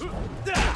Ah!